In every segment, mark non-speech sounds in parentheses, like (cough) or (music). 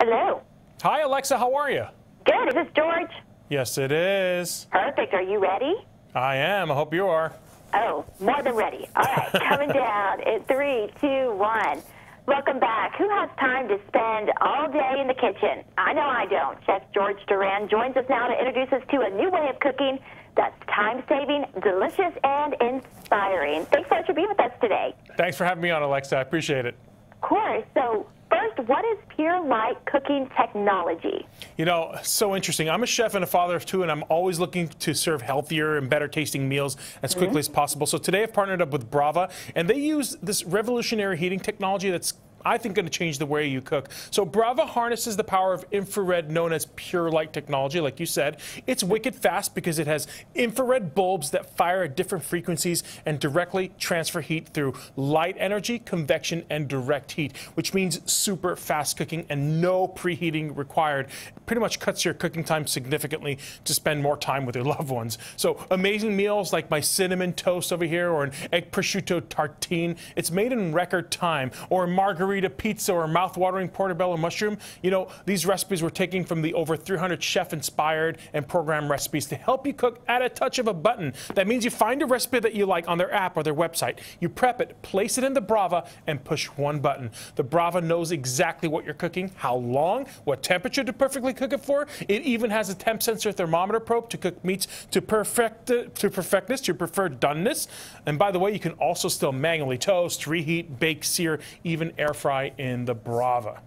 Hello. Hi, Alexa. How are you? Good. Is this George? Yes, it is. Perfect. Are you ready? I am. I hope you are. Oh, more than ready. All right. (laughs) Coming down in three, two, one. Welcome back. Who has time to spend all day in the kitchen? I know I don't. Chef George Duran joins us now to introduce us to a new way of cooking that's time-saving, delicious, and inspiring. Thanks so much for being with us today. Thanks for having me on, Alexa. I appreciate it. Of course. So First, what is Pure Light cooking technology? You know, so interesting. I'm a chef and a father of two, and I'm always looking to serve healthier and better tasting meals as quickly mm -hmm. as possible. So today I've partnered up with Brava, and they use this revolutionary heating technology that's I think going to change the way you cook. So Brava harnesses the power of infrared known as pure light technology, like you said. It's wicked fast because it has infrared bulbs that fire at different frequencies and directly transfer heat through light energy, convection, and direct heat, which means super fast cooking and no preheating required. It pretty much cuts your cooking time significantly to spend more time with your (laughs) loved ones. So amazing meals like my cinnamon toast over here or an egg prosciutto tartine, it's made in record time, or margherita margherita pizza or mouth-watering portobello mushroom. You know, these recipes we're taking from the over 300 chef-inspired and program recipes to help you cook at a touch of a button. That means you find a recipe that you like on their app or their website. You prep it, place it in the Brava, and push one button. The Brava knows exactly what you're cooking, how long, what temperature to perfectly cook it for. It even has a temp sensor thermometer probe to cook meats to perfect to perfectness, to your preferred doneness. And by the way, you can also still manually toast, reheat, bake, sear, even air fry in the Brava.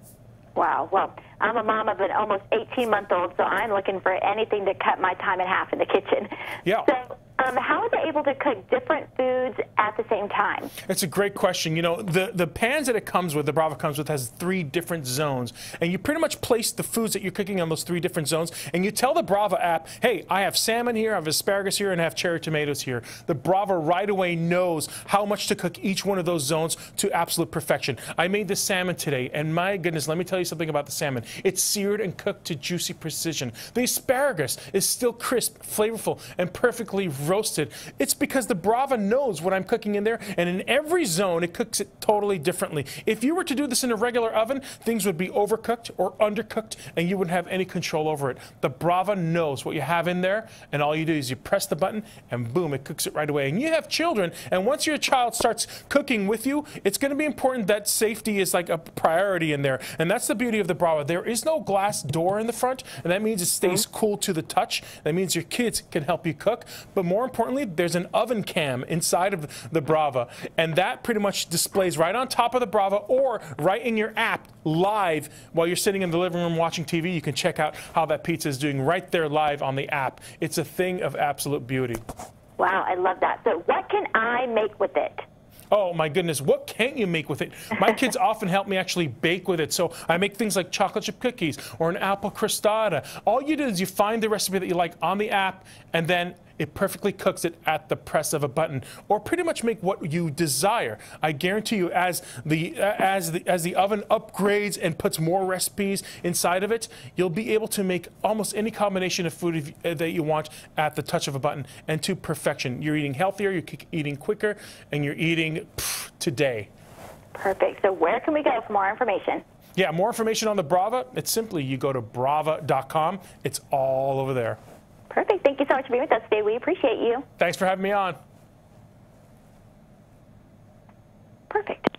Wow. Well, I'm a mom of an almost 18 month old, so I'm looking for anything to cut my time in half in the kitchen. Yeah. So um, how are they able to cook different foods at the same time? It's a great question. You know, the, the pans that it comes with, the Brava comes with, has three different zones. And you pretty much place the foods that you're cooking on those three different zones. And you tell the Brava app, hey, I have salmon here, I have asparagus here, and I have cherry tomatoes here. The Brava right away knows how much to cook each one of those zones to absolute perfection. I made the salmon today, and my goodness, let me tell you something about the salmon. It's seared and cooked to juicy precision. The asparagus is still crisp, flavorful, and perfectly roasted. It's because the Brava knows what I'm cooking in there, and in every zone, it cooks it totally differently. If you were to do this in a regular oven, things would be overcooked or undercooked, and you wouldn't have any control over it. The Brava knows what you have in there, and all you do is you press the button, and boom, it cooks it right away. And you have children, and once your child starts cooking with you, it's going to be important that safety is like a priority in there. And that's the beauty of the Brava. There is no glass door in the front, and that means it stays mm-hmm. cool to the touch. That means your kids can help you cook, but more importantly, importantly, there's an oven cam inside of the Brava, and that pretty much displays right on top of the Brava or right in your app live while you're sitting in the living room watching TV. You can check out how that pizza is doing right there live on the app. It's a thing of absolute beauty. Wow, I love that. So, what can I make with it? Oh my goodness, what can't you make with it? My (laughs) kids often help me actually bake with it. So I make things like chocolate chip cookies or an apple crostata. All you do is you find the recipe that you like on the app and then it perfectly cooks it at the press of a button or pretty much make what you desire. I guarantee you as the uh, as the as the oven upgrades and puts more recipes inside of it you'll be able to make almost any combination of food uh, that you want at the touch of a button. And to perfection. You're eating healthier you're eating quicker and you're eating pff, today. Perfect. So where can we go for more information? Yeah more information on the brava. It's simply you go to brava.com it's all over there Perfect. Thank you so much for being with us today. We appreciate you. Thanks for having me on. Perfect.